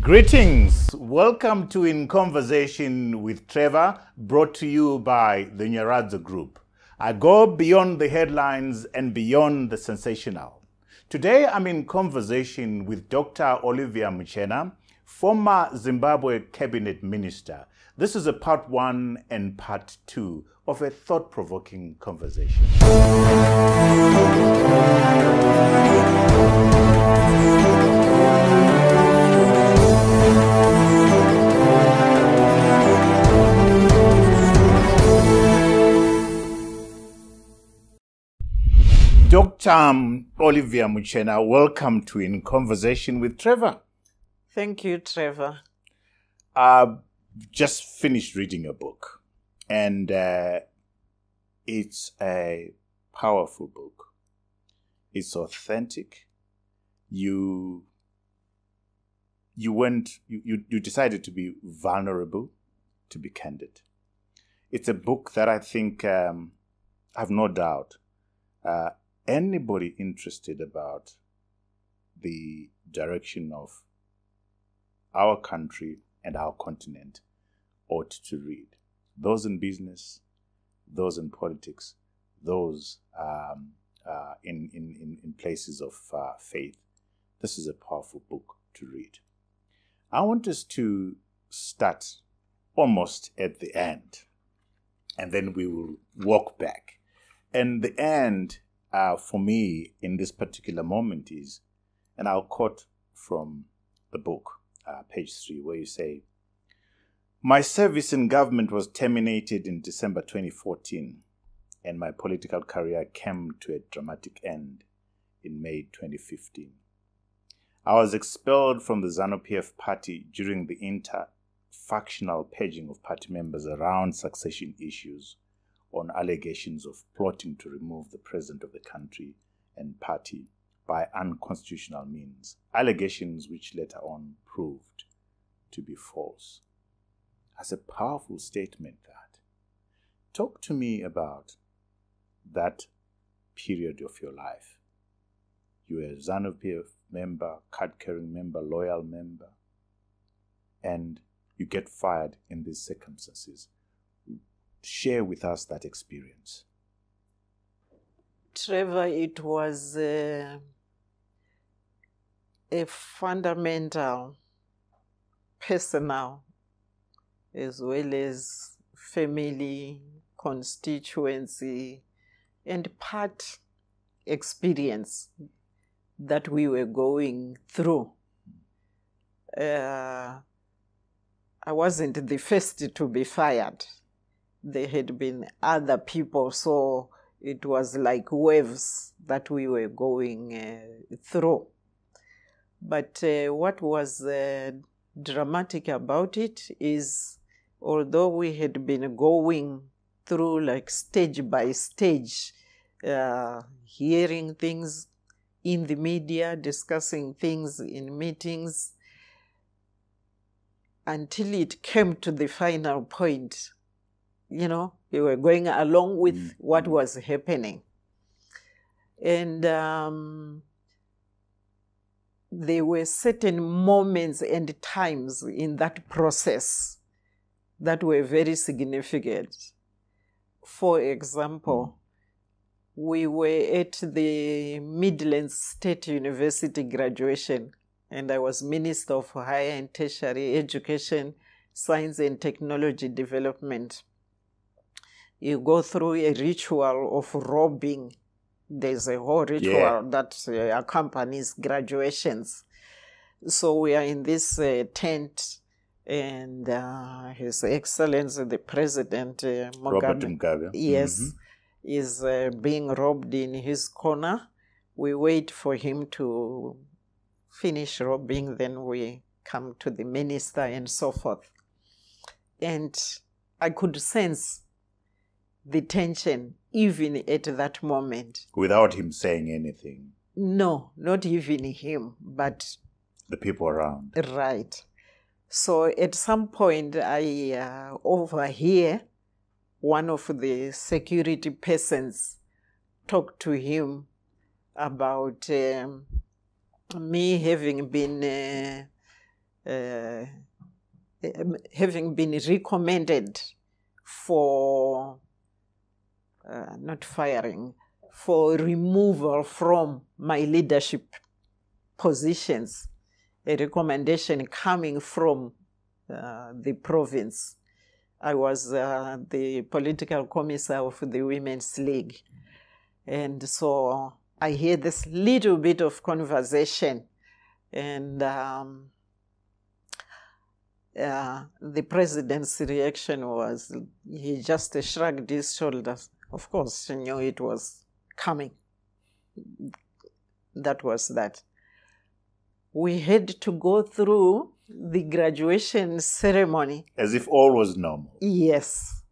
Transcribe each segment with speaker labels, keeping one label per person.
Speaker 1: Greetings. Welcome to In Conversation with Trevor, brought to you by the Nyaradzo Group. I go beyond the headlines and beyond the sensational. Today I'm in conversation with Dr. Olivia Muchena, former Zimbabwe cabinet minister. This is a part one and part two of a thought provoking conversation. Um, Olivia Muchena, welcome to In Conversation with Trevor.
Speaker 2: Thank you, Trevor.
Speaker 1: I just finished reading a book, and uh, it's a powerful book. It's authentic. You you went you, you, you decided to be vulnerable, to be candid. It's a book that I think um, I have no doubt uh, anybody interested about the direction of our country and our continent ought to read. Those in business, those in politics, those um, uh, in, in, in, places of uh, faith. This is a powerful book to read. I want us to start almost at the end, and then we will walk back. And the end uh, for me in this particular moment is, and I'll quote from the book, uh, page three, where you say, My service in government was terminated in December 2014, and my political career came to a dramatic end in May 2015. I was expelled from the ZANU PF party during the inter factional purging of party members around succession issues on allegations of plotting to remove the president of the country and party by unconstitutional means, allegations which later on proved to be false. That's a powerful statement that. Talk to me about that period of your life. You were a ZANU PF member, card carrying member, loyal member, and you get fired in these circumstances share with us that experience.
Speaker 2: Trevor, it was uh, a fundamental, personal, as well as family, constituency, and part experience that we were going through. Uh, I wasn't the first to be fired there had been other people, so it was like waves that we were going uh, through. But uh, what was uh, dramatic about it is, although we had been going through like stage by stage, uh, hearing things in the media, discussing things in meetings, until it came to the final point you know, we were going along with mm. what was happening. And um, there were certain moments and times in that process that were very significant. For example, mm. we were at the Midlands State University graduation, and I was Minister of Higher and Tertiary Education, Science and Technology Development you go through a ritual of robing. There's a whole ritual yeah. that uh, accompanies graduations. So we are in this uh, tent, and uh, His Excellency the President uh, Mugabe,
Speaker 1: Robert Mugabe,
Speaker 2: yes, mm-hmm. is uh, being robed in his corner. We wait for him to finish robbing, then we come to the minister and so forth. And I could sense the tension even at that moment.
Speaker 1: Without him saying anything?
Speaker 2: No, not even him, but
Speaker 1: the people around.
Speaker 2: Right. So at some point, I uh, overhear one of the security persons talk to him about um, me having been uh, uh, um, having been recommended for uh, not firing, for removal from my leadership positions, a recommendation coming from uh, the province. I was uh, the political commissar of the Women's League. And so I hear this little bit of conversation, and um, uh, the president's reaction was he just shrugged his shoulders. Of course, he knew it was coming. That was that. We had to go through the graduation ceremony.
Speaker 1: As if all was normal.
Speaker 2: Yes.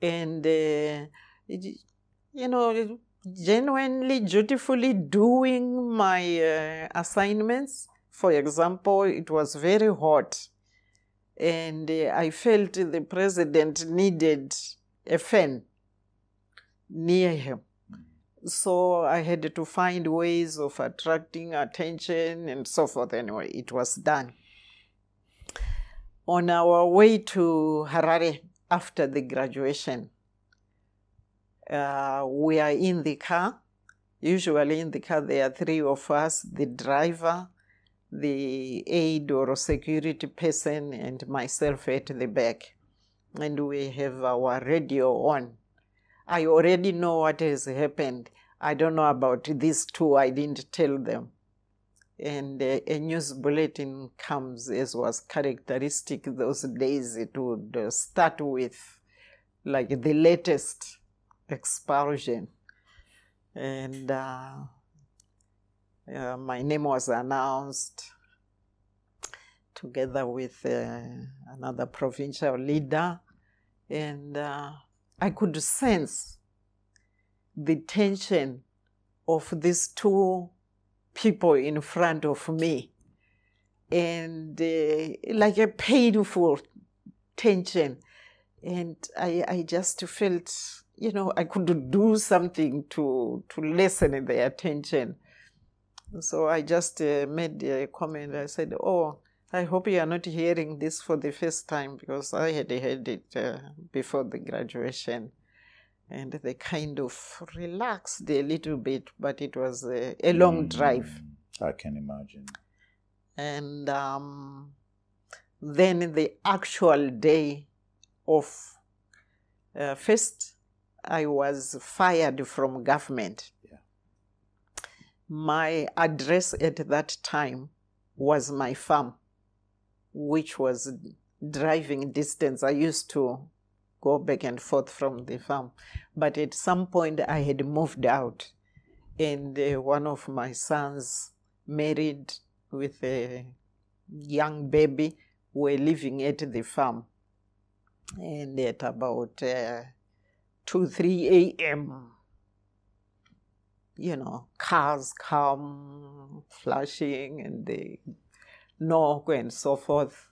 Speaker 2: And, uh, you know, genuinely, dutifully doing my uh, assignments. For example, it was very hot. And uh, I felt the president needed a fan near him. So I had to find ways of attracting attention and so forth. Anyway, it was done. On our way to Harare after the graduation, uh, we are in the car. Usually in the car, there are three of us the driver, the aide or security person, and myself at the back. And we have our radio on. I already know what has happened. I don't know about these two, I didn't tell them. And uh, a news bulletin comes, as was characteristic those days. It would uh, start with like the latest expulsion. And uh, uh, my name was announced together with uh, another provincial leader. And uh, I could sense the tension of these two people in front of me. And uh, like a painful tension. And I, I just felt you know, I could do something to to lessen their attention. So I just uh, made a comment. I said, "Oh, I hope you are not hearing this for the first time because I had heard it uh, before the graduation." And they kind of relaxed a little bit, but it was a, a long mm, drive.
Speaker 1: I can imagine.
Speaker 2: And um, then the actual day of uh, first I was fired from government. Yeah. My address at that time was my farm, which was driving distance. I used to go back and forth from the farm. But at some point, I had moved out, and uh, one of my sons married with a young baby were living at the farm. And at about uh, 2, 3 a.m. You know, cars come flashing and they knock and so forth.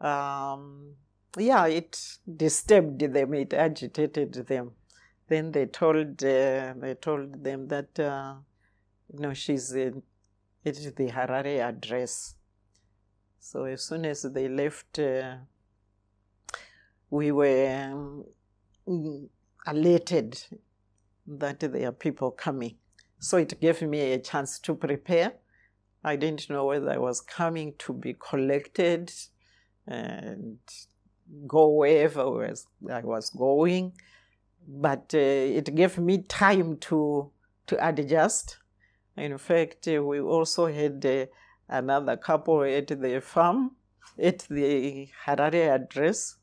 Speaker 2: Um, yeah, it disturbed them, it agitated them. Then they told uh, they told them that uh, you know she's in, it is the Harare address. So as soon as they left, uh, we were um, alerted that there are people coming. So it gave me a chance to prepare. I didn't know whether I was coming to be collected and go wherever I was going, but uh, it gave me time to to adjust. In fact, uh, we also had uh, another couple at the farm, at the Harare address,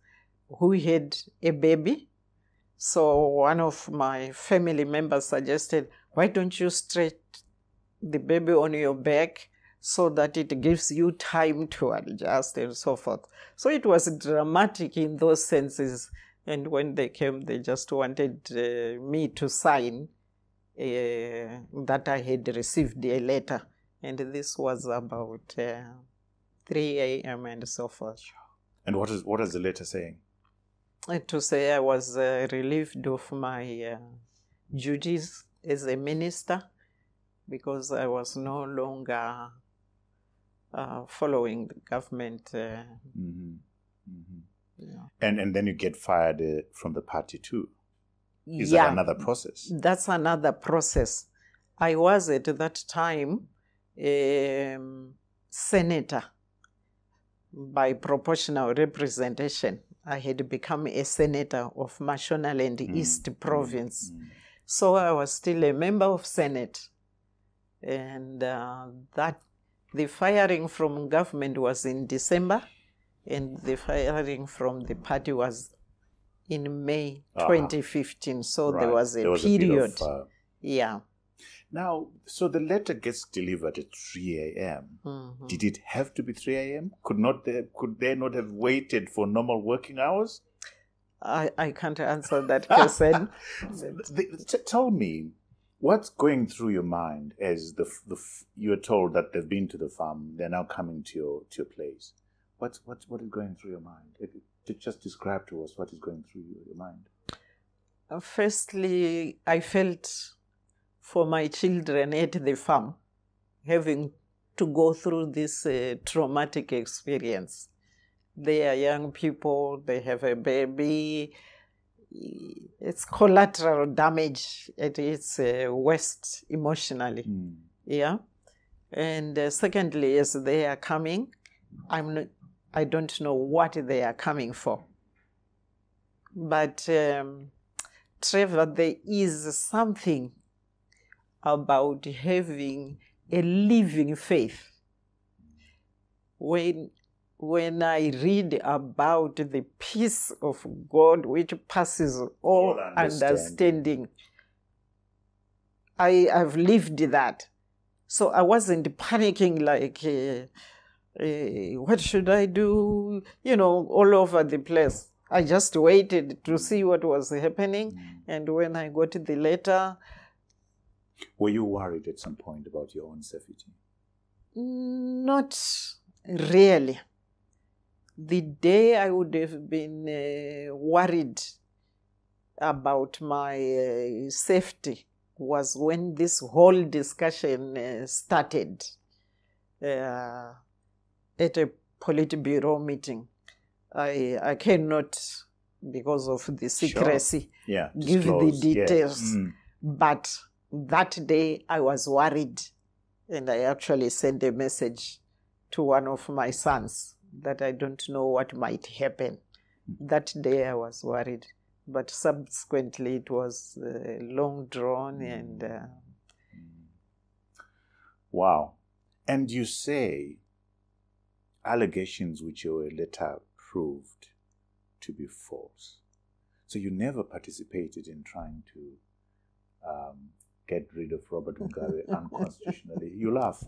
Speaker 2: who had a baby so one of my family members suggested, why don't you stretch the baby on your back so that it gives you time to adjust and so forth. So it was dramatic in those senses. And when they came, they just wanted uh, me to sign uh, that I had received a letter. And this was about uh, 3 a.m. and so forth.
Speaker 1: And what is what is the letter saying?
Speaker 2: to say I was uh, relieved of my uh, duties as a minister because I was no longer uh, following the government. Uh,
Speaker 1: hmm hmm
Speaker 2: yeah.
Speaker 1: And and then you get fired uh, from the party too. Is
Speaker 2: yeah,
Speaker 1: that another process?
Speaker 2: that's another process. I was at that time um, senator by proportional representation. I had become a senator of Mashonaland
Speaker 1: Mm,
Speaker 2: East
Speaker 1: mm,
Speaker 2: Province.
Speaker 1: mm.
Speaker 2: So I was still a member of Senate. And uh, that the firing from government was in December, and the firing from the party was in May
Speaker 1: Ah.
Speaker 2: 2015. So there was a
Speaker 1: There was a
Speaker 2: period.
Speaker 1: of, uh,
Speaker 2: yeah.
Speaker 1: now, so the letter gets delivered at 3 a.m.
Speaker 2: Mhm.
Speaker 1: Did it have to be 3 a.m.? Could not they, could they not have waited for normal working hours?
Speaker 2: I, I can't answer that question.
Speaker 1: Tell me, what's going through your mind as the, the you're told that they've been to the farm, they're now coming to your to your place. What's what's what is going through your mind? It- just describe to us what is going through your, your mind.
Speaker 2: Uh, Firstly, I felt for my children at the farm having to go through this uh, traumatic experience. They are young people, they have a baby. It's collateral damage at its uh, worst emotionally.
Speaker 1: Mm.
Speaker 2: Yeah. And uh, secondly, as they are coming, I'm not, I don't know what they are coming for. But um, Trevor, there is something about having a living faith. When when I read about the peace of God which passes all,
Speaker 1: All understanding.
Speaker 2: understanding, I have lived that. So I wasn't panicking like, uh, uh, what should I do? You know, all over the place. I just waited to see what was happening.
Speaker 1: Mm.
Speaker 2: And when I got the letter,
Speaker 1: Were you worried at some point about your own safety?
Speaker 2: not really. The day I would have been uh, worried about my uh, safety was when this whole discussion uh, started uh, at a Politburo meeting. I, I cannot, because of the secrecy,
Speaker 1: Yeah.
Speaker 2: Give the
Speaker 1: disclose, yeah.
Speaker 2: details.
Speaker 1: Mm.
Speaker 2: but that day I was worried, and I actually sent a message to one of my sons that I don't know what might happen. That day I was worried, but subsequently it was uh, long drawn and uh,
Speaker 1: Wow. And you say allegations which your later proved to be false. So you never participated in trying to um, get rid of Robert Mugabe unconstitutionally. You laugh.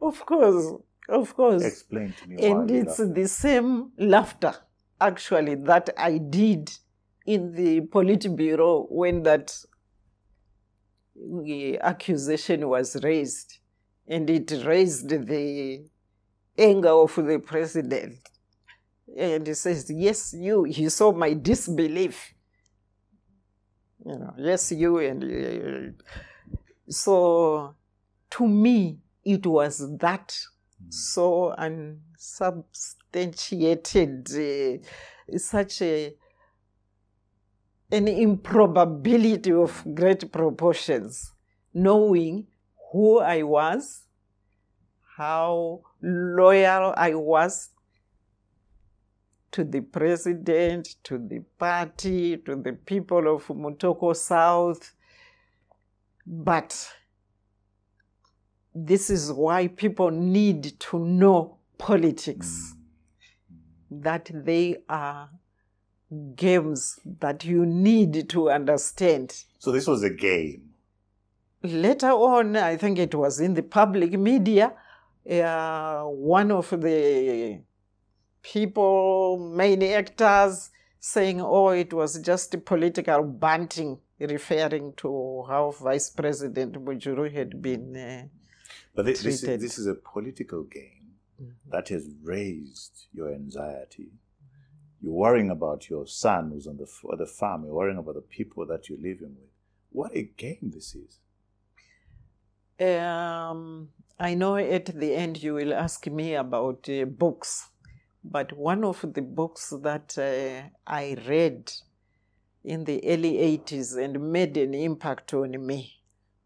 Speaker 2: of course, of course.
Speaker 1: Explain to me
Speaker 2: and it's the same laughter actually that I did in the Politburo when that uh, accusation was raised, and it raised the anger of the president. And he says, "Yes, you." He saw my disbelief. You know, yes, you, and uh, so to me it was that so unsubstantiated, uh, such a an improbability of great proportions, knowing who I was, how loyal I was to the president, to the party, to the people of Mutoko South. But this is why people need to know politics, that they are games that you need to understand.
Speaker 1: So this was a game.
Speaker 2: Later on, I think it was in the public media, uh, one of the people, main actors, saying, oh, it was just a political bunting, referring to how Vice President Mujuru had been. Uh,
Speaker 1: But this, this, is, this is a political game that has raised your anxiety. You're worrying about your son who's on the, on the farm. You're worrying about the people that you're living with. What a game this is.
Speaker 2: Um, I know at the end you will ask me about uh, books, but one of the books that uh, I read in the early 80s and made an impact on me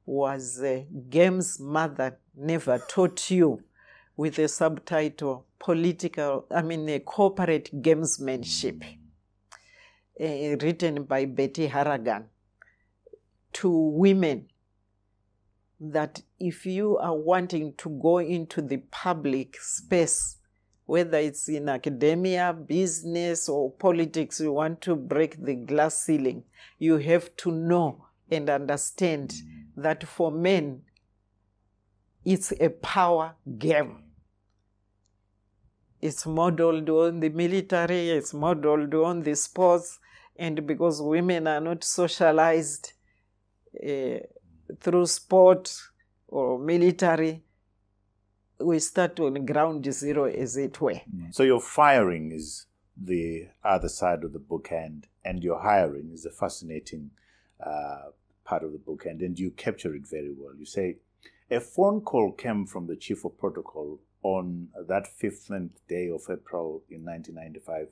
Speaker 2: was uh, Games Mother Never Taught You with the subtitle Political, I mean, uh, Corporate Gamesmanship, uh, written by Betty Harragan to women that if you are wanting to go into the public space, whether it's in academia, business, or politics, you want to break the glass ceiling, you have to know and understand that for men, it's a power game. It's modeled on the military, it's modeled on the sports, and because women are not socialized uh, through sport or military, we start on ground zero, as it were.
Speaker 1: So your firing is the other side of the bookend, and your hiring is the fascinating uh, part of the bookend, and you capture it very well. You say, a phone call came from the chief of protocol on that 15th day of April in 1995,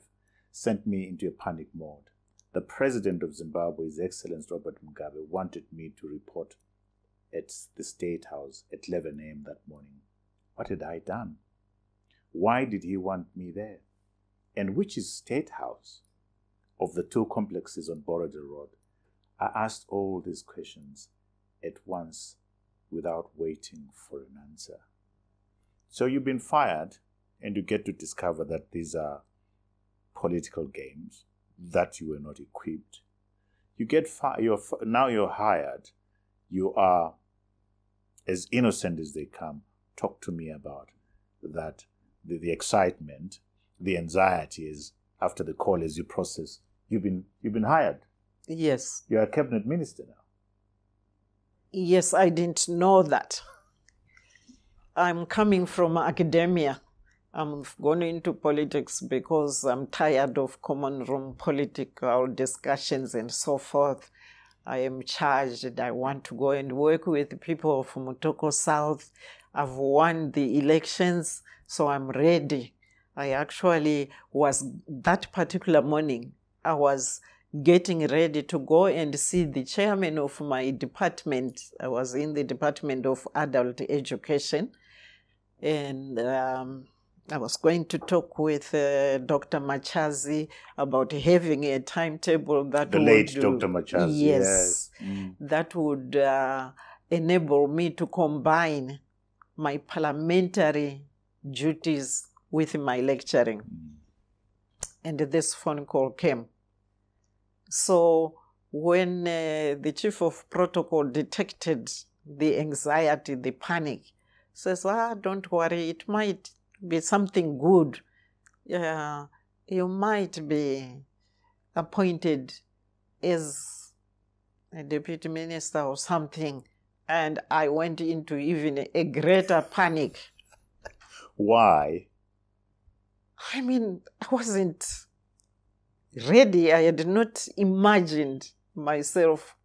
Speaker 1: sent me into a panic mode. The president of Zimbabwe, His Excellency Robert Mugabe, wanted me to report at the State House at 11 a.m. that morning. What had I done? Why did he want me there? And which is State House of the two complexes on Borrowdale Road? I asked all these questions at once without waiting for an answer. So you've been fired, and you get to discover that these are political games, that you were not equipped. You get fired, you're, now you're hired, you are as innocent as they come. Talk to me about that, the, the excitement, the anxiety is after the call as you process. You've been, you've been hired.
Speaker 2: Yes,
Speaker 1: You're a cabinet minister now.
Speaker 2: Yes, I didn't know that. I'm coming from academia. I'm going into politics because I'm tired of common room political discussions and so forth. I am charged. I want to go and work with people from Mutoko South. I've won the elections, so I'm ready. I actually was that particular morning, I was getting ready to go and see the chairman of my department. I was in the Department of Adult Education, and um, I was going to talk with uh, Dr. Machazi about having a timetable that
Speaker 1: The
Speaker 2: would
Speaker 1: late Dr. Machazi,
Speaker 2: Yes,
Speaker 1: yes. Mm.
Speaker 2: that would uh, enable me to combine my parliamentary duties with my lecturing. And this phone call came. So when uh, the chief of protocol detected the anxiety, the panic, says, "Ah, don't worry, it might be something good. Uh, you might be appointed as a deputy minister or something." And I went into even a greater panic.
Speaker 1: Why?
Speaker 2: I mean, I wasn't ready. I had not imagined myself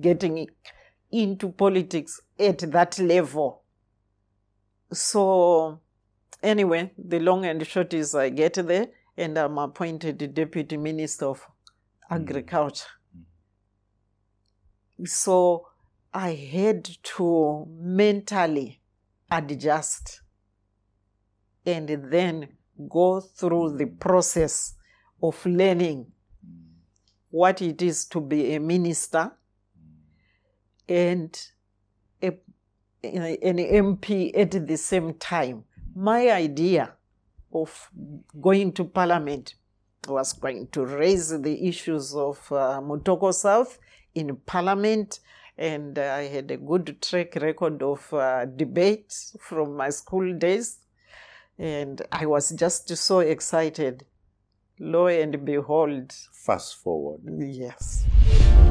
Speaker 2: getting into politics at that level. So, anyway, the long and short is I get there and I'm appointed Deputy Minister of hmm. Agriculture. Hmm. So, I had to mentally adjust and then go through the process of learning what it is to be a minister and a, an MP at the same time. My idea of going to parliament was going to raise the issues of uh, South in parliament, and I had a good track record of uh, debate from my school days, and I was just so excited. Lo and behold,
Speaker 1: Fast forward.
Speaker 2: yes.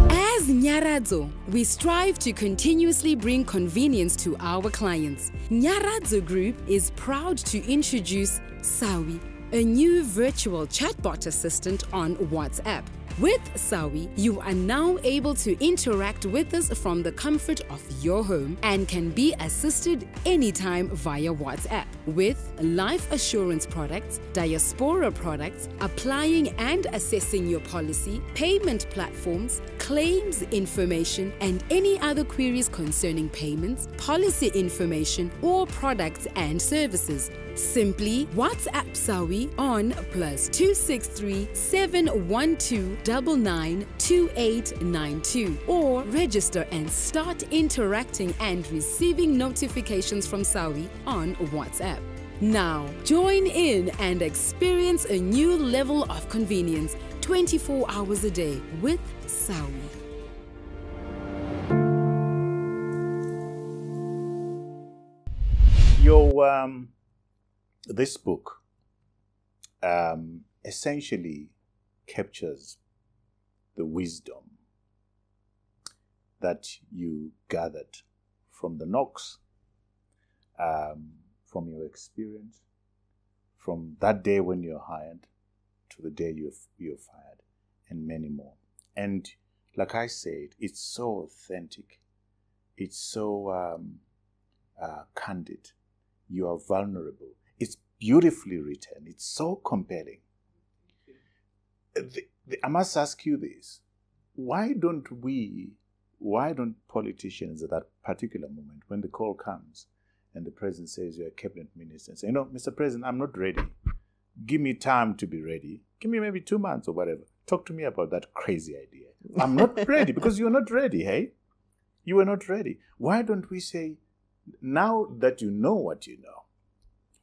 Speaker 3: As Nyaradzo, we strive to continuously bring convenience to our clients. Nyaradzo Group is proud to introduce Sawi, a new virtual chatbot assistant on WhatsApp. With Sawi, you are now able to interact with us from the comfort of your home and can be assisted anytime via WhatsApp. With life assurance products, diaspora products, applying and assessing your policy, payment platforms, claims information, and any other queries concerning payments, policy information, or products and services. Simply WhatsApp Sawi on plus 263 712 992892 or register and start interacting and receiving notifications from Sawi on WhatsApp. Now, join in and experience a new level of convenience 24 hours a day with Sawi.
Speaker 1: Your um, this book um, essentially captures the wisdom that you gathered from the knocks, um, from your experience, from that day when you're hired to the day you're, you're fired, and many more. And like I said, it's so authentic, it's so um, uh, candid, you are vulnerable. It's beautifully written, it's so compelling. The, the, I must ask you this why don't we, why don't politicians at that particular moment, when the call comes and the president says you're a cabinet minister, say, you know, Mr. President, I'm not ready. Give me time to be ready. Give me maybe two months or whatever. Talk to me about that crazy idea. I'm not ready because you're not ready, hey? You are not ready. Why don't we say, now that you know what you know,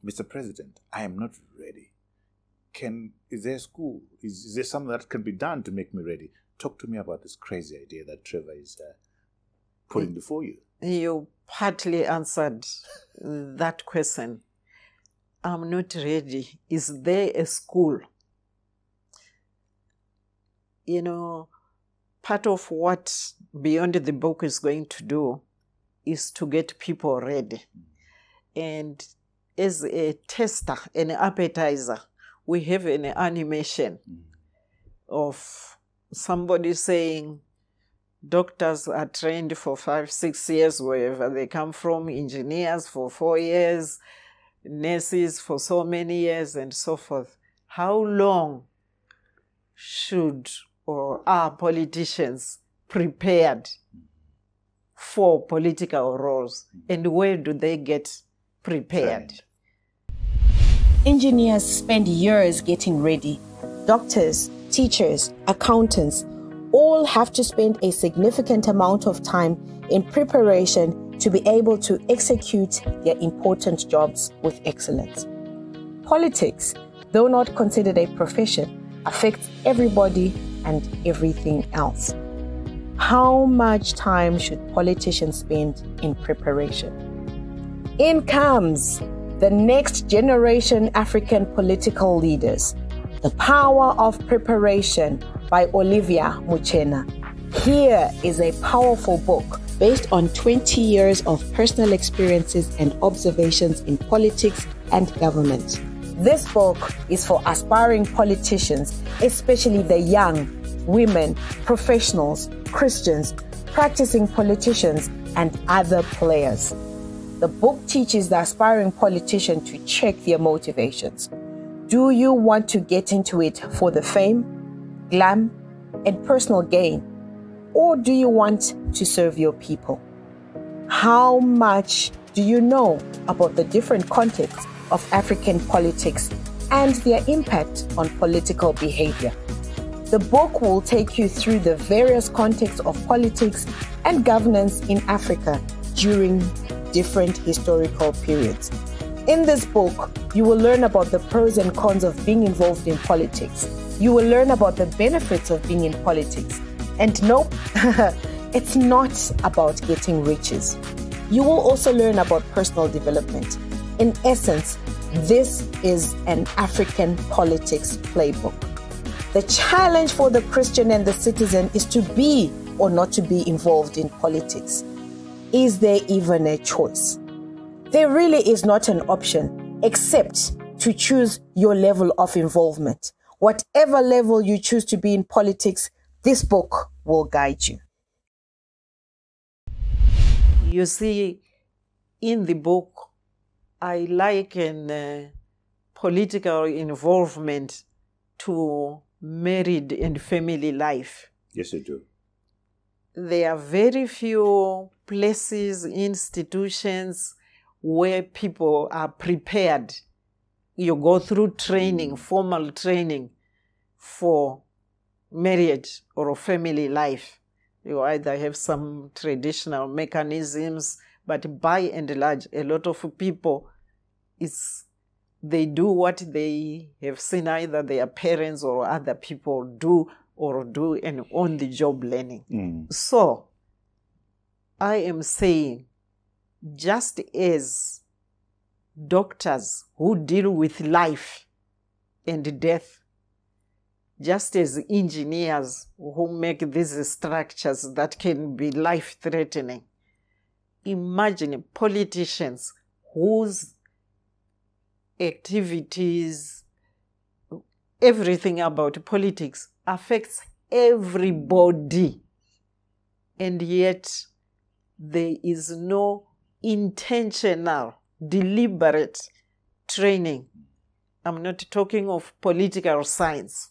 Speaker 1: Mr. President, I am not ready. Can is there a school? Is, is there something that can be done to make me ready? Talk to me about this crazy idea that Trevor is uh, putting before you.
Speaker 2: You partly answered that question. I'm not ready. Is there a school? You know, part of what Beyond the Book is going to do is to get people ready. And as a tester, an appetizer, we have an animation of somebody saying, doctors are trained for five, six years, wherever they come from, engineers for four years, nurses for so many years, and so forth. How long should or are politicians prepared for political roles, mm-hmm. and where do they get prepared?
Speaker 1: Trained.
Speaker 4: Engineers spend years getting ready. Doctors, teachers, accountants all have to spend a significant amount of time in preparation to be able to execute their important jobs with excellence. Politics, though not considered a profession, affects everybody and everything else. How much time should politicians spend in preparation? In comes the next generation African political leaders. The Power of Preparation by Olivia Muchena. Here is a powerful book based on 20 years of personal experiences and observations in politics and government. This book is for aspiring politicians, especially the young, women, professionals, Christians, practicing politicians, and other players. The book teaches the aspiring politician to check their motivations. Do you want to get into it for the fame, glam, and personal gain? Or do you want to serve your people? How much do you know about the different contexts of African politics and their impact on political behavior? The book will take you through the various contexts of politics and governance in Africa during different historical periods. In this book, you will learn about the pros and cons of being involved in politics. You will learn about the benefits of being in politics. And nope, it's not about getting riches. You will also learn about personal development. In essence, this is an African politics playbook. The challenge for the Christian and the citizen is to be or not to be involved in politics. Is there even a choice? There really is not an option except to choose your level of involvement. Whatever level you choose to be in politics, this book will guide you.
Speaker 2: You see, in the book, I liken uh, political involvement to married and family life.
Speaker 1: Yes, you do.
Speaker 2: There are very few places, institutions where people are prepared. You go through training, hmm. formal training for marriage or family life. You either have some traditional mechanisms, but by and large, a lot of people is they do what they have seen either their parents or other people do or do and on the job learning.
Speaker 1: Mm.
Speaker 2: So, I am saying, just as doctors who deal with life and death, just as engineers who make these structures that can be life threatening, imagine politicians whose activities, everything about politics affects everybody. And yet, there is no intentional, deliberate training. I'm not talking of political science.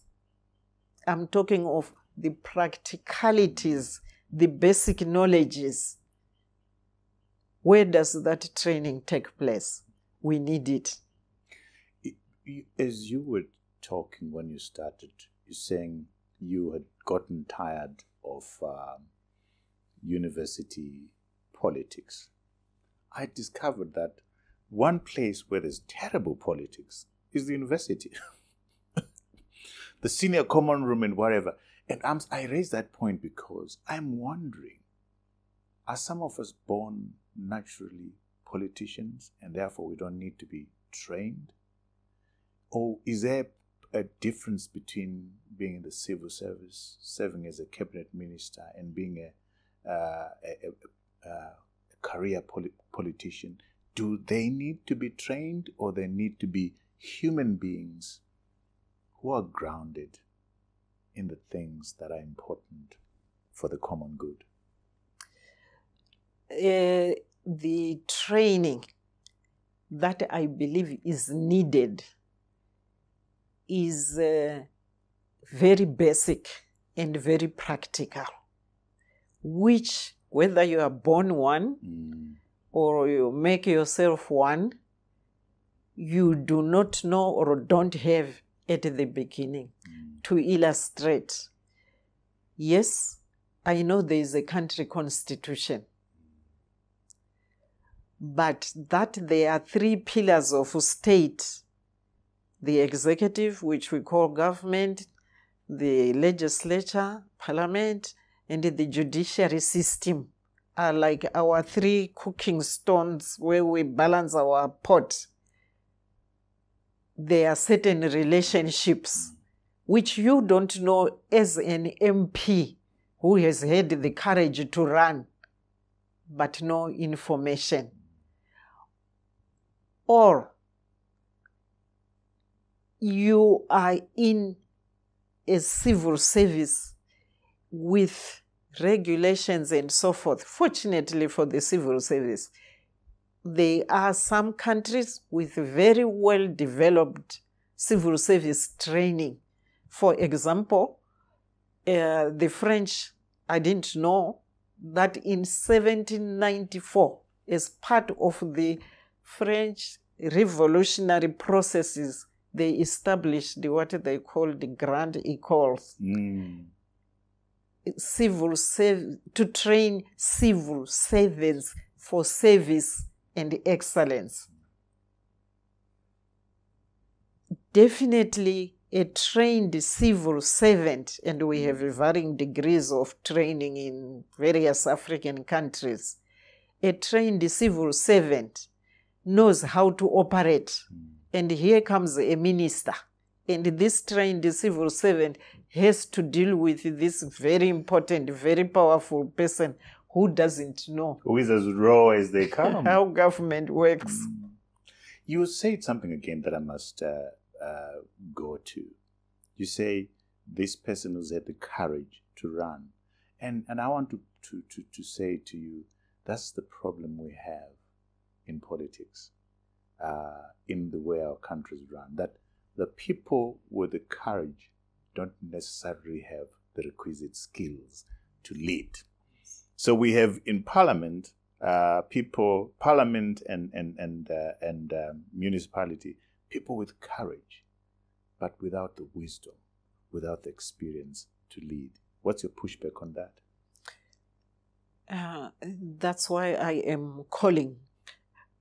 Speaker 2: I'm talking of the practicalities, the basic knowledges. Where does that training take place? We need it.
Speaker 1: As you were talking when you started, you're saying you had gotten tired of um, university politics. I discovered that one place where there's terrible politics is the university. the senior common room and whatever. And I'm, I raise that point because I'm wondering are some of us born naturally politicians and therefore we don't need to be trained? Or is there a difference between being in the civil service, serving as a cabinet minister, and being a, uh, a, a, a career poli- politician? Do they need to be trained or they need to be human beings who are grounded in the things that are important for the common good?
Speaker 2: uh, the training that I believe is needed is uh, very basic and very practical, which, whether you are born one
Speaker 1: Mm.
Speaker 2: or you make yourself one, you do not know or don't have at the beginning. To illustrate, yes, I know there is a country constitution, but that there are three pillars of a state the executive, which we call government, the legislature, parliament, and the judiciary system are like our three cooking stones where we balance our pot. There are certain relationships which you don't know as an MP who has had the courage to run, but no information. Or you are in a civil service with regulations and so forth. Fortunately for the civil service, there are some countries with very well developed civil service training. For example, uh, the French, I didn't know that in 1794, as part of the French revolutionary processes, they established what they call the Grandes Écoles,
Speaker 1: Mm.
Speaker 2: civil to train civil servants for service and excellence. Definitely a trained civil servant, and we have varying degrees of training in various African countries. A trained civil servant knows how to operate. And here comes a minister. And this trained civil servant has to deal with this very important, very powerful person who doesn't know
Speaker 1: Who is as raw as they come.
Speaker 2: how government works.
Speaker 1: You said something again that I must uh, uh, go to. You say this person who's had the courage to run. And, and I want to, to, to, to say to you that's the problem we have in politics, uh, in the way our countries run. That the people with the courage don't necessarily have the requisite skills to lead. So we have in Parliament uh, people, Parliament and and and uh, and um, municipality, people with courage, but without the wisdom, without the experience to lead. What's your pushback on that?
Speaker 2: Uh, that's why I am calling.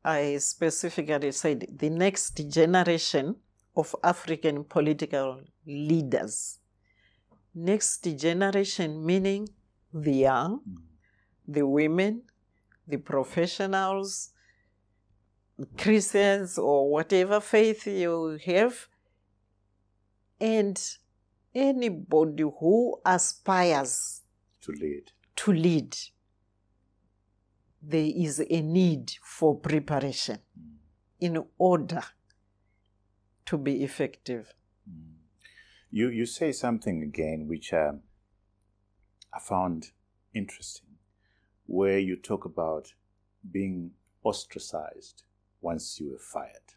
Speaker 2: I specifically said the next generation of African political leaders. Next generation meaning the young, mm. the women, the professionals, Christians, or whatever faith you have, and anybody who aspires
Speaker 1: to lead.
Speaker 2: To lead. There is a need for preparation mm. in order to be effective. Mm.
Speaker 1: You you say something again which um, I found interesting, where you talk about being ostracized once you were fired,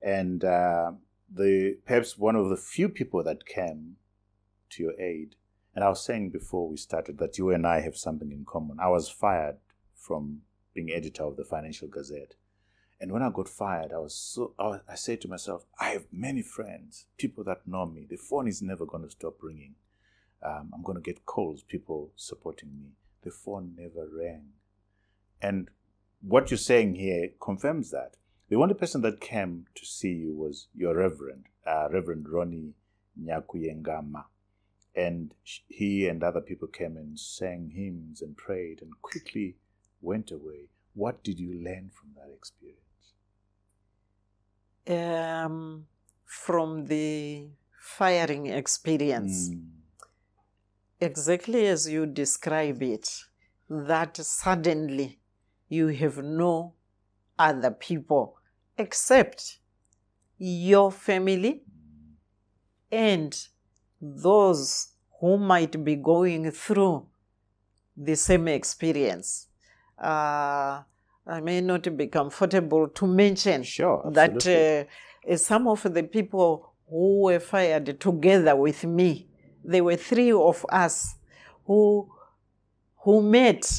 Speaker 1: and uh, the perhaps one of the few people that came to your aid. And I was saying before we started that you and I have something in common. I was fired from being editor of the Financial Gazette. And when I got fired, I was so I, said to myself, I have many friends, people that know me. The phone is never going to stop ringing. Um, I'm going to get calls, people supporting me. The phone never rang. And what you're saying here confirms that. The only person that came to see you was your Reverend, uh, Reverend Ronnie Nyakuyengama. And he and other people came and sang hymns and prayed and quickly went away. What did you learn from that experience?
Speaker 2: Um, from the firing experience, mm. exactly as you describe it, that suddenly you have no other people except your family and those who might be going through the same experience. Uh, I may not be comfortable to mention
Speaker 1: sure,
Speaker 2: that uh, some of the people who were fired together with me, there were three of us who who met.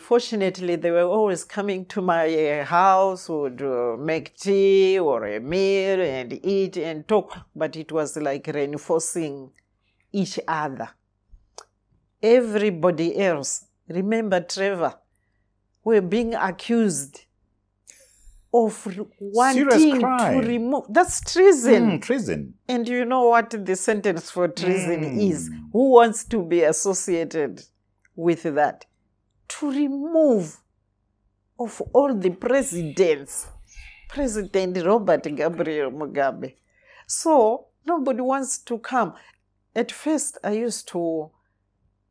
Speaker 2: Fortunately, they were always coming to my uh, house, would uh, make tea or a meal and eat and talk, but it was like reinforcing each other. Everybody else, remember Trevor, were being accused of wanting to remove. That's treason.
Speaker 1: Mm, treason.
Speaker 2: And you know what the sentence for treason mm. is? Who wants to be associated with that? to remove of all the presidents, President Robert Gabriel Mugabe. So nobody wants to come. At first, I used to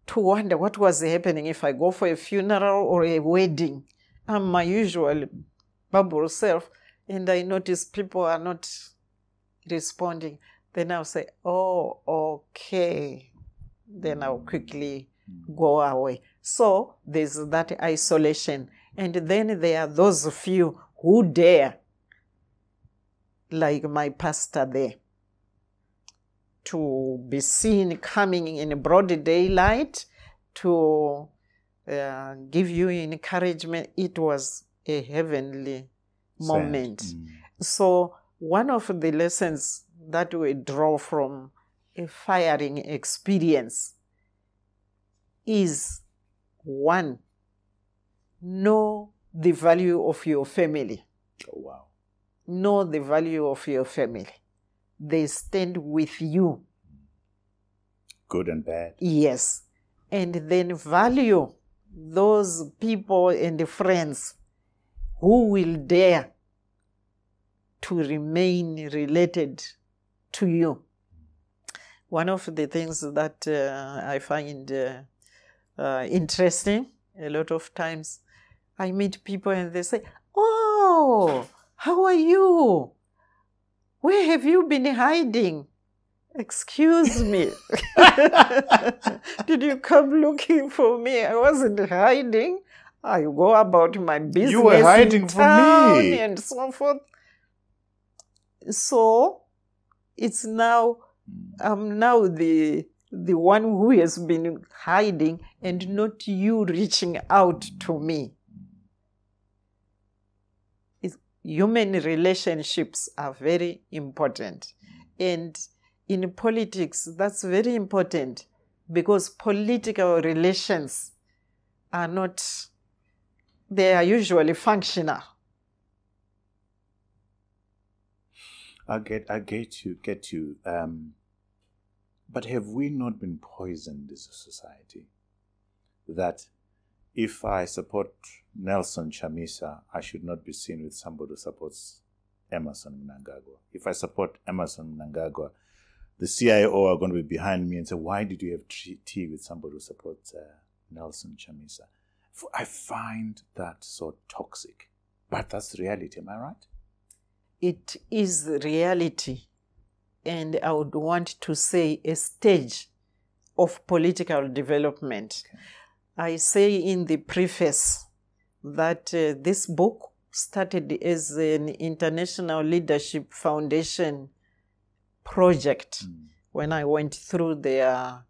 Speaker 2: to wonder what was happening if I go for a funeral or a wedding. I'm my usual bubble self, and I notice people are not responding. Then I'll say, "Oh, okay." Then I'll quickly mm. go away. So there's that isolation. And then there are those few who dare, like my pastor there, to be seen coming in broad daylight to uh, give you encouragement. It was a heavenly moment. Mm. So, one of the lessons that we draw from a firing experience is one, know the value of your family.
Speaker 1: Oh, wow.
Speaker 2: Know the value of your family. They stand with you.
Speaker 1: Good and bad.
Speaker 2: Yes. And then value those people and friends who will dare to remain related to you. One of the things that uh, I find uh, uh, interesting. A lot of times I meet people and they say, Oh, Oh, how are you? Where have you been hiding? Excuse me. Did you come looking for me? I wasn't hiding. I go about my business.
Speaker 1: You were hiding
Speaker 2: in
Speaker 1: from me.
Speaker 2: And so forth. So it's now I'm now the the one who has been hiding and not you reaching out to me. It's- human relationships are very important. And in politics, that's very important because political relations are not, they are usually functional.
Speaker 1: I get, I get you, get you. Um, but have we not been poisoned as a society? That if I support Nelson Chamisa, I should not be seen with somebody who supports Emmerson Mnangagwa. If I support Emmerson Mnangagwa, the CIO are going to be behind me and say, "Why did you have tea with somebody who supports uh, Nelson Chamisa?" I find that so toxic. But that's reality. Am I right?
Speaker 2: it is reality and i would want to say a stage of political development i say in the preface that uh, this book started as an international leadership foundation project when i went through their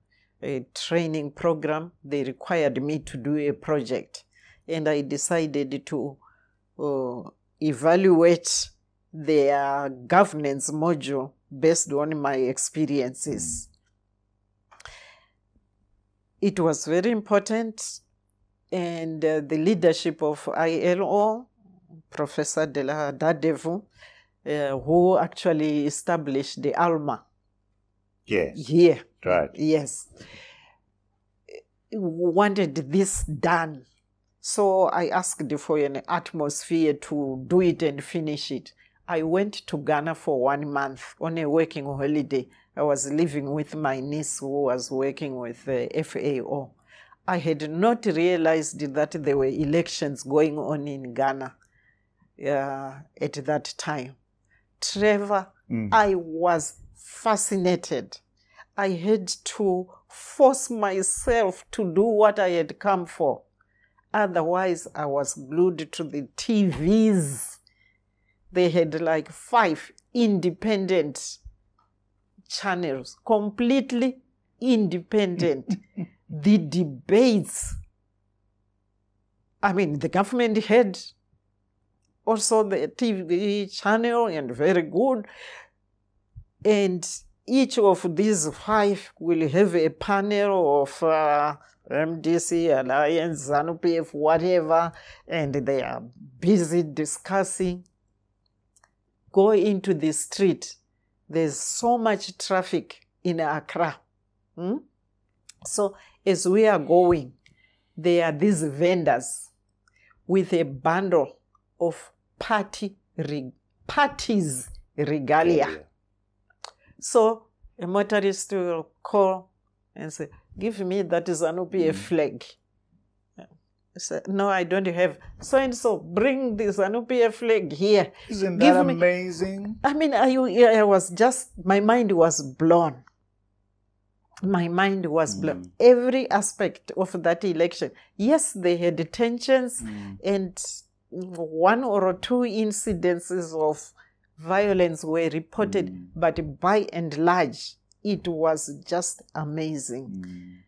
Speaker 2: uh, training program. They required me to do a project and i decided to uh, evaluate their governance module based on my experiences. It was very important, and uh, the leadership of ILO, Professor Dela Adadevoh, uh, who actually established the ALMA
Speaker 1: Yes.
Speaker 2: here.
Speaker 1: Right.
Speaker 2: Yes. Wanted this done. So I asked for an atmosphere to do it and finish it. I went to Ghana for one month on a working holiday. I was living with my niece who was working with the FAO. I had not realized that there were elections going on in Ghana uh, at that time. Trevor, I was fascinated. I had to force myself to do what I had come for. Otherwise, I was glued to the TVs. They had like five independent channels, completely independent. the debates, I mean, the government had also the TV channel and very good. And each of these five will have a panel of uh, MDC, Alliance, ZANU PF, whatever, and they are busy discussing. Go into the street. There's so much traffic in Accra. Hmm? So as we are going, there are these vendors with a bundle of party re- parties regalia. So a motorist will call and say, Give me that ZANU PF flag. I say, no, I don't have. So and so, bring this ZANU PF flag here.
Speaker 1: Isn't
Speaker 2: Give
Speaker 1: that
Speaker 2: me-
Speaker 1: amazing?
Speaker 2: I mean, I, I was just, my mind was blown. My mind was hmm. blown. Every aspect of that election. Yes, they had tensions hmm. and one or two incidences of violence were reported, hmm. but by and large, it was just amazing.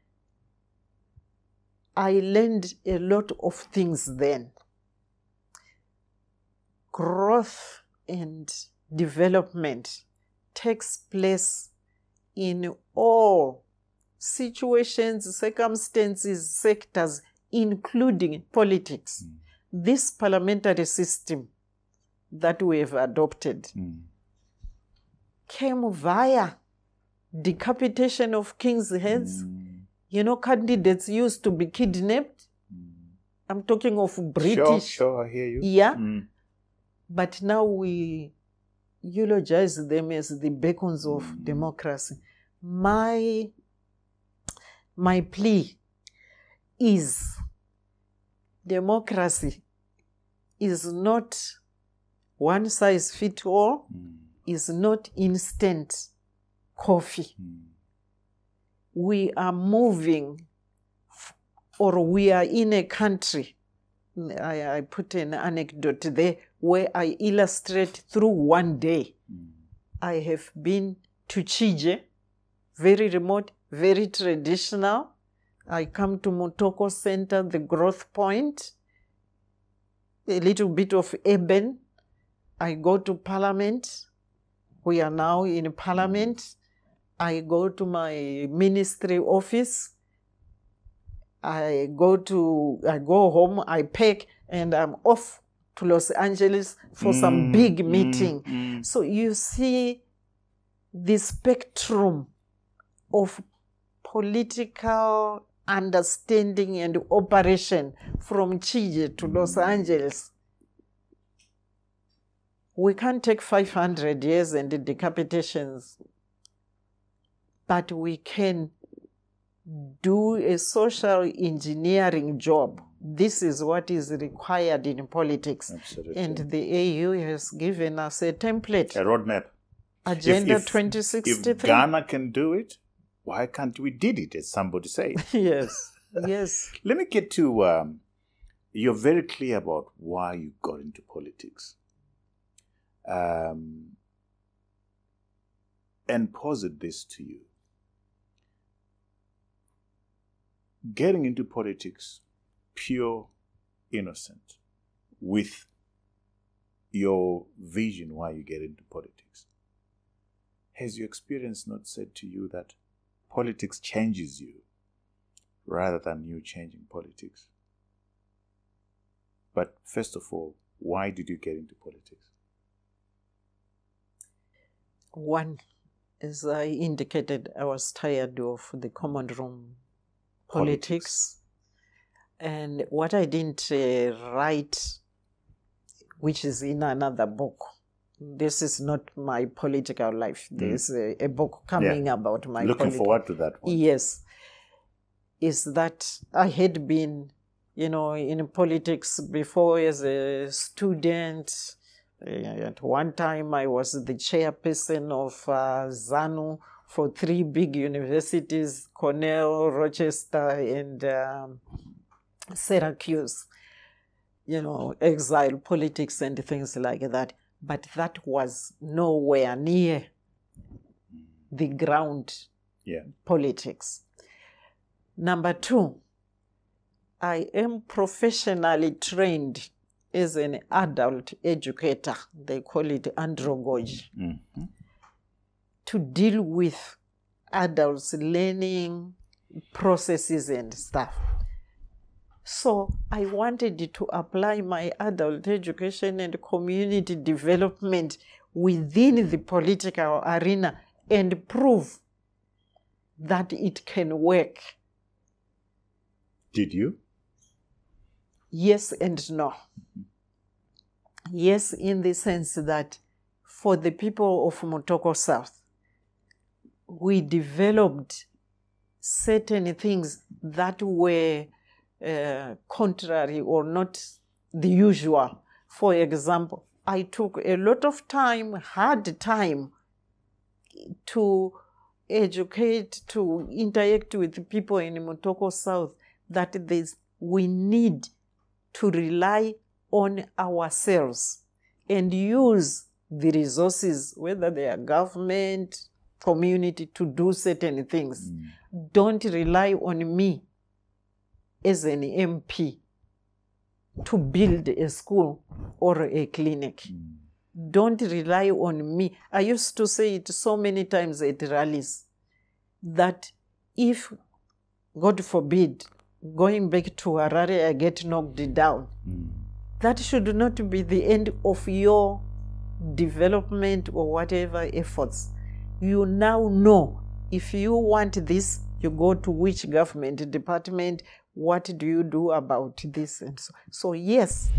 Speaker 2: I learned a lot of things then. Growth and development takes place in all situations, circumstances, sectors, including politics. Hmm. This parliamentary system that we have adopted hmm. came via decapitation of king's heads. Hmm. You know, candidates used to be kidnapped. I'm talking of British.
Speaker 1: sure, sure, I hear you.
Speaker 2: Yeah.
Speaker 1: Mm.
Speaker 2: But now we eulogize them as the beacons of
Speaker 1: Mm.
Speaker 2: democracy. My my plea is democracy is not one size fits all,
Speaker 1: Mm.
Speaker 2: is not instant coffee. We are moving, or we are in a country. I, I put an anecdote there where I illustrate through one day.
Speaker 1: Mm.
Speaker 2: I have been to Chije, very remote, very traditional. I come to Mutoko Center, the growth point, a little bit of urban. I go to Parliament. We are now in Parliament. I go to my ministry office. I go to I go home, I pack, and I'm off to Los Angeles for some
Speaker 1: Mm,
Speaker 2: big
Speaker 1: mm,
Speaker 2: meeting.
Speaker 1: mm.
Speaker 2: So you see the spectrum of political understanding and operation from Chile to Los Angeles. We can't take 500 years and decapitations, but we can do a social engineering job. This is what is required in politics.
Speaker 1: Absolutely.
Speaker 2: And the AU has given us a template.
Speaker 1: a roadmap.
Speaker 2: Agenda
Speaker 1: if, if,
Speaker 2: 2063.
Speaker 1: If Ghana can do it, why can't we did it, as somebody said?
Speaker 2: yes, yes.
Speaker 1: Let me get to, um, you're very clear about why you got into politics. Um, and posit this to you. Getting into politics, pure, innocent, with your vision why you get into politics. Has your experience not said to you that politics changes you rather than you changing politics? But first of all, why did you get into politics?
Speaker 2: One, as I indicated, I was tired of the common room politics. And what I didn't uh, write, which is in another book, this is not my political life. There's a, a book coming about my
Speaker 1: Looking
Speaker 2: politi-
Speaker 1: forward to that one.
Speaker 2: Yes. Is that I had been, you know, in politics before as a student. Uh, At one time, I was the chairperson of uh, ZANU for three big universities Cornell, Rochester, and um, Syracuse. You know, exile politics and things like that. But that was nowhere near the ground
Speaker 1: Yeah.
Speaker 2: politics. Number two, I am professionally trained as an adult educator. They call it andragogy,
Speaker 1: Mhm.
Speaker 2: To deal with adults learning processes and stuff. So I wanted to apply my adult education and community development within the political arena and prove that it can work.
Speaker 1: Did you?
Speaker 2: Yes and no. Yes, in the sense that for the people of Mutoko South, we developed certain things that were uh, contrary or not the usual. For example, I took a lot of time, hard time, to educate, to interact with people in Mutoko South that there's, we need to rely on ourselves and use the resources, whether they are government, community, to do certain things. Mm. Don't rely on me as an MP to build a school or a clinic. Mm. Don't rely on me. I used to say it so many times at rallies that if, God forbid, going back to Harare, I get knocked down, mm. that should not be the end of your development or whatever efforts. You now know if you want this, you go to which government department, what do you do about this? And so, so yes,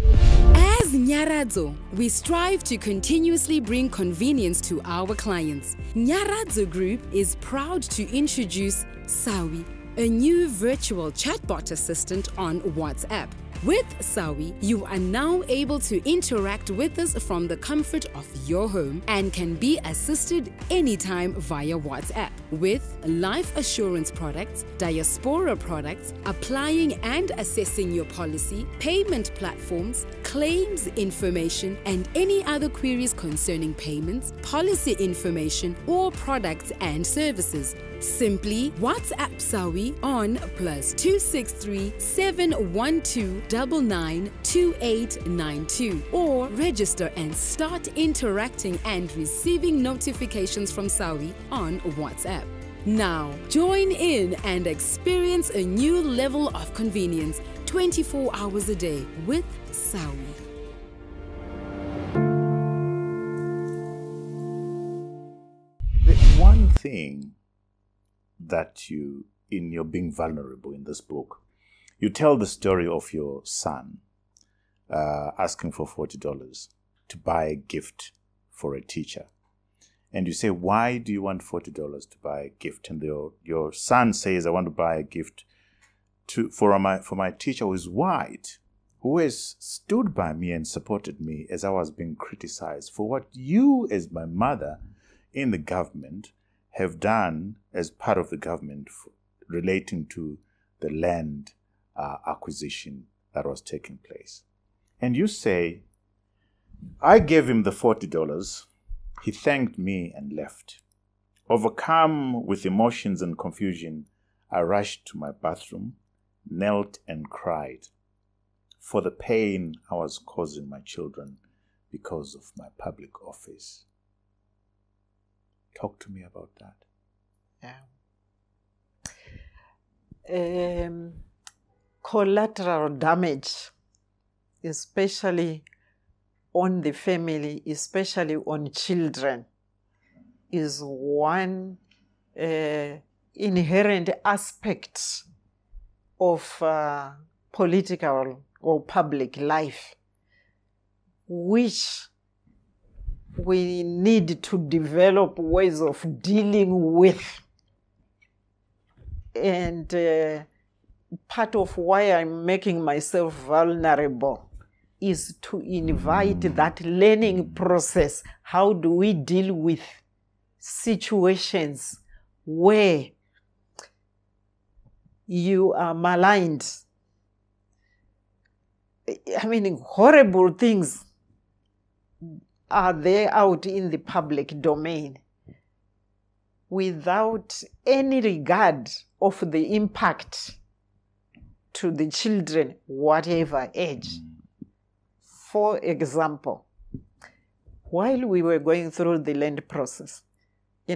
Speaker 3: As Nyaradzo, we strive to continuously bring convenience to our clients. Nyaradzo Group is proud to introduce Sawi, a new virtual chatbot assistant on WhatsApp. With Sawi, you are now able to interact with us from the comfort of your home and can be assisted anytime via WhatsApp. With life assurance products, diaspora products, applying and assessing your policy, payment platforms, claims information, and any other queries concerning payments, policy information, or products and services. Simply WhatsApp Sawi on plus 263 712 992892 or register and start interacting and receiving notifications from Sawi on WhatsApp. Now, join in and experience a new level of convenience 24 hours a day with Sawi.
Speaker 1: One thing that you, in your being vulnerable in this book, you tell the story of your son uh, asking for $40 to buy a gift for a teacher. And you say, Why do you want $40 to buy a gift? And your, your son says, I want to buy a gift to, for, my, for my teacher who is white, who has stood by me and supported me as I was being criticized for what you, as my mother in the government, have done as part of the government relating to the land uh, acquisition that was taking place. And you say, I gave him the $40. He thanked me and left. Overcome with emotions and confusion, I rushed to my bathroom, knelt and cried for the pain I was causing my children because of my public office. Talk to me about that.
Speaker 2: Yeah. Um, collateral damage, especially on the family, especially on children, is one uh, inherent aspect of uh, political or public life, which we need to develop ways of dealing with. And uh, part of why I'm making myself vulnerable is to invite that learning process. How do we deal with situations where you are maligned? I mean, horrible things are there out in the public domain without any regard of the impact to the children, whatever age. For example, while we were going through the land process,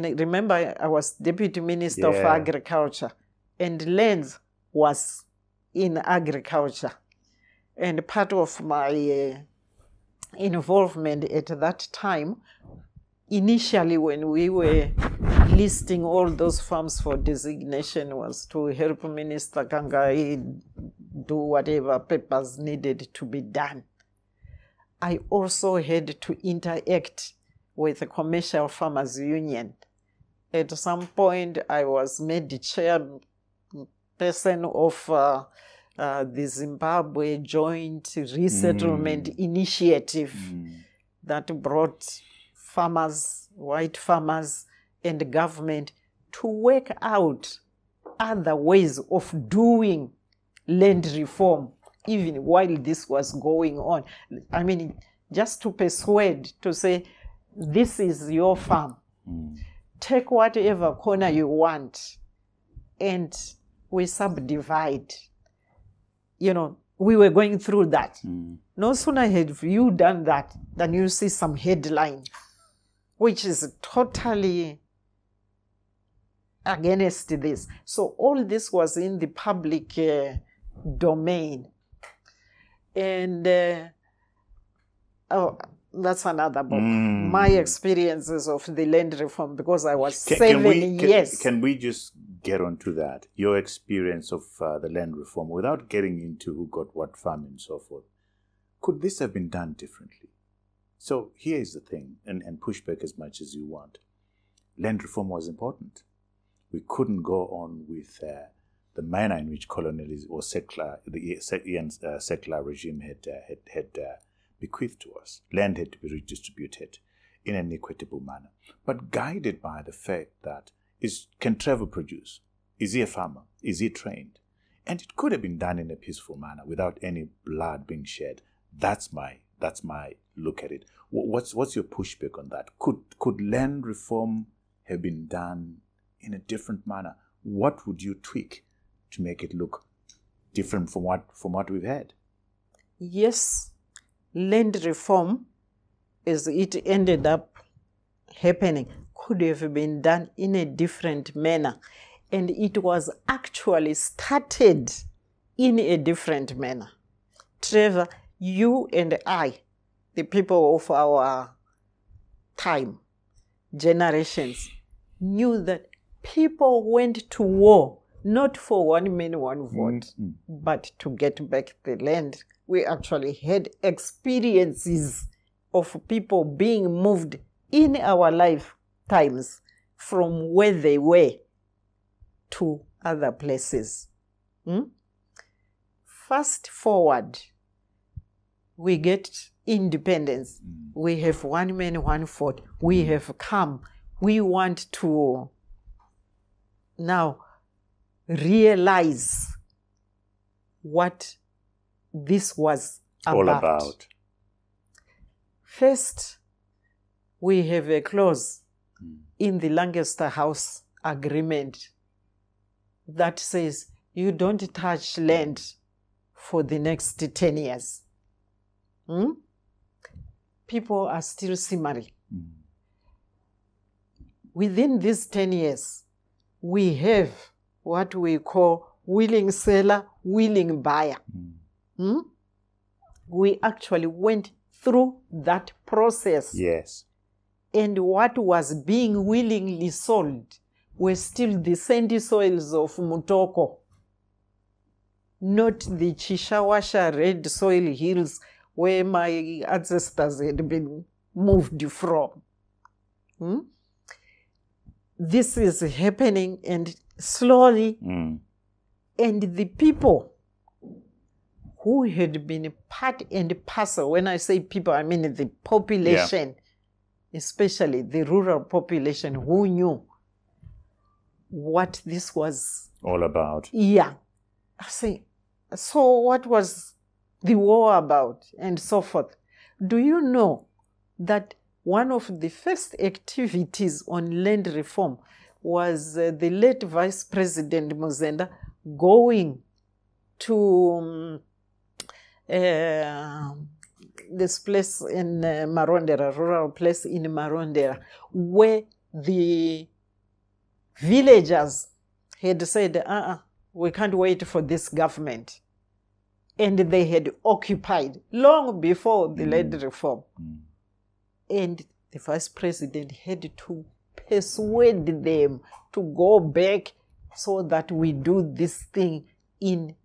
Speaker 2: know, remember I was deputy minister of agriculture, and lands was in agriculture, and part of my uh, involvement at that time, initially when we were listing all those farms for designation, was to help Minister Kangai do whatever papers needed to be done. I also had to interact with the Commercial Farmers Union. At some point, I was made chairperson of uh, uh, the Zimbabwe Joint Resettlement mm. Initiative mm. that brought farmers, white farmers, and government to work out other ways of doing land reform, even while this was going on. I mean, just to persuade, to say, this is your farm. Mm. Take whatever corner you want, and we subdivide. You know, we were going through that. No sooner had you done that than you see some headline, which is totally against this. So all this was in the public uh, domain. And uh, oh, that's another book.
Speaker 1: Mm.
Speaker 2: My experiences of the land reform because I was
Speaker 1: Can,
Speaker 2: seven
Speaker 1: can we, can,
Speaker 2: years.
Speaker 1: can we just get onto that? Your experience of uh, the land reform without getting into who got what farm and so forth. Could this have been done differently? So here is the thing, and, and push back as much as you want. Land reform was important. We couldn't go on with uh, the manner in which colonialism or secular, the uh, secular regime had, uh, had, had uh, bequeathed to us. Land had to be redistributed in an equitable manner, but guided by the fact that is can Trevor produce? Is he a farmer? Is he trained? And it could have been done in a peaceful manner without any blood being shed. That's my that's my look at it. What's what's your pushback on that? Could could land reform have been done in a different manner? What would you tweak to make it look different from what from what we've had?
Speaker 2: Yes, land reform, as it ended up happening, could have been done in a different manner and it was actually started in a different manner. Trevor, you and I, the people of our time, generations, knew that people went to war not for one man, one vote, mm-hmm. but to get back the land. We actually had experiences of people being moved in our lifetimes from where they were to other places. Hmm? Fast forward, we get independence. Mm. We have one man, one vote. We mm. have come. We want to now realize what this was about.
Speaker 1: all about.
Speaker 2: First, we have a clause in the Lancaster House Agreement that says you don't touch land for the next 10 years. Hmm? People are still simmering. Mm. Within these 10 years, we have what we call willing seller, willing buyer. Mm. Hmm? We actually went through that process.
Speaker 1: Yes.
Speaker 2: And what was being willingly sold were still the sandy soils of Mutoko, not the Chishawasha red soil hills where my ancestors had been moved from. Hmm? This is happening and slowly, mm. and the people who had been part and parcel, when I say people, I mean the population, yeah. Especially the rural population who knew what this was
Speaker 1: all about.
Speaker 2: Yeah. I say, so what was the war about and so forth? Do you know that one of the first activities on land reform was uh, the late Vice President Muzenda going to um, uh, this place in uh, Marondera, rural place in Marondera, where the villagers had said, uh-uh, we can't wait for this government. And they had occupied long before the mm. land reform. Mm. And the vice president had to persuade them to go back so that we do this thing in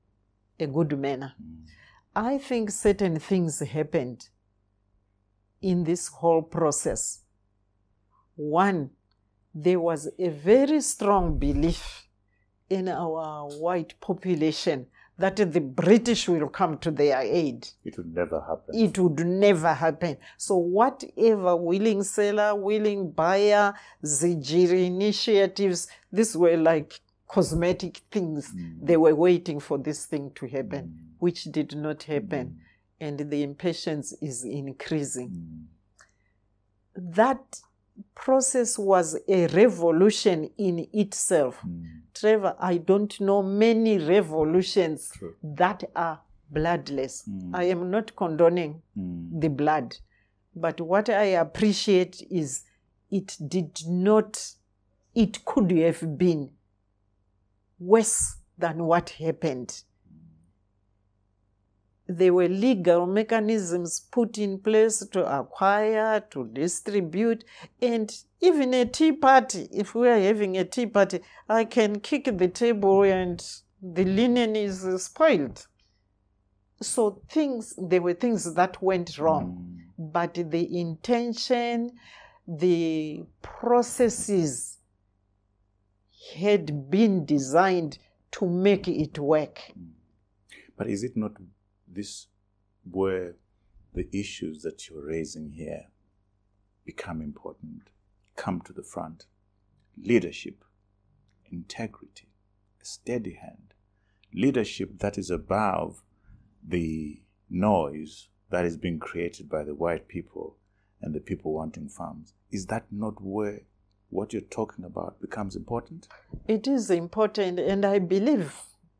Speaker 2: a good manner. Mm. I think certain things happened in this whole process. One, there was a very strong belief in our white population that the British will come to their aid.
Speaker 1: It would never happen.
Speaker 2: It would never happen. So whatever willing seller, willing buyer, Zijiri initiatives, these were like cosmetic things. Mm. They were waiting for this thing to happen, mm. which did not happen. Mm. And the impatience is increasing. Mm. That process was a revolution in itself. Mm. Trevor, I don't know many revolutions True. that are bloodless. Mm. I am not condoning the blood, but what I appreciate is it did not, it could have been worse than what happened there were legal mechanisms put in place to acquire, to distribute, and even a tea party. If we are having a tea party, I can kick the table and the linen is spoiled. So things, there were things that went wrong, mm. but the intention, the processes had been designed to make it work.
Speaker 1: But is it not this where the issues that you're raising here become important, come to the front? Leadership, integrity, a steady hand, leadership that is above the noise that is being created by the white people and the people wanting farms. Is that not where what you're talking about becomes important?
Speaker 2: It is important, and I believe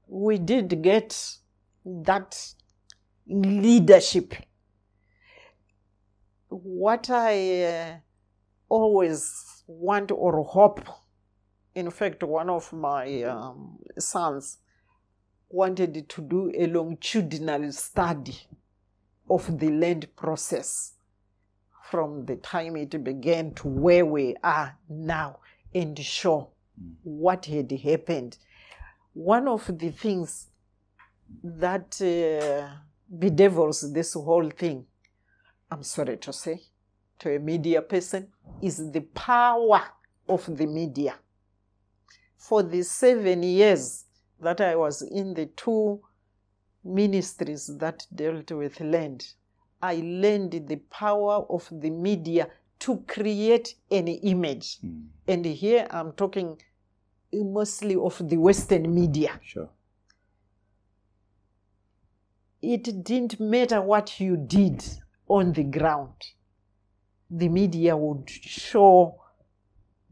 Speaker 2: we did get that leadership. What I uh, always want or hope, in fact, one of my um, sons wanted to do a longitudinal study of the land process from the time it began to where we are now and show what had happened. One of the things that uh, bedevils this whole thing, I'm sorry to say, to a media person, is the power of the media. For the seven years that I was in the two ministries that dealt with land, I learned the power of the media to create an image.
Speaker 1: Mm.
Speaker 2: And here I'm talking mostly of the Western media.
Speaker 1: Sure.
Speaker 2: It didn't matter what you did on the ground, the media would show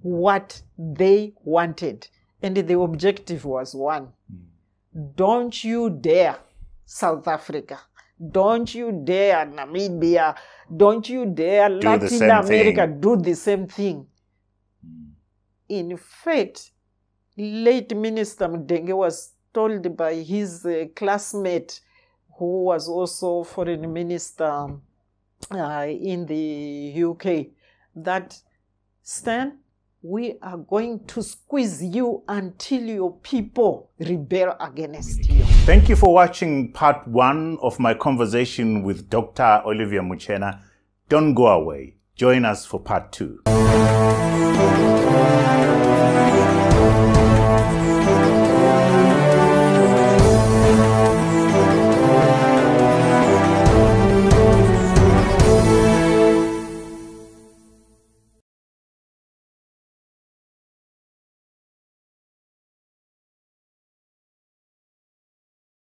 Speaker 2: what they wanted. And the objective was one don't you dare, South Africa. Don't you dare, Namibia. Don't you dare,
Speaker 1: the
Speaker 2: Latin America,
Speaker 1: thing.
Speaker 2: do the same thing. In fact, late Minister Mudenge was told by his uh, classmate, who was also foreign minister uh, in the UK, that Stan, we are going to squeeze you until your people rebel against you.
Speaker 1: Thank you for watching part one of my conversation with Dr. Olivia Muchena. Don't go away. Join us for part two.